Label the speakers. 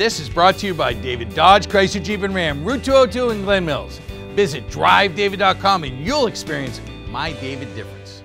Speaker 1: This is brought to you by David Dodge, Chrysler Jeep and Ram, Route 202 in Glen Mills. Visit drivedavid.com and you'll experience my David difference.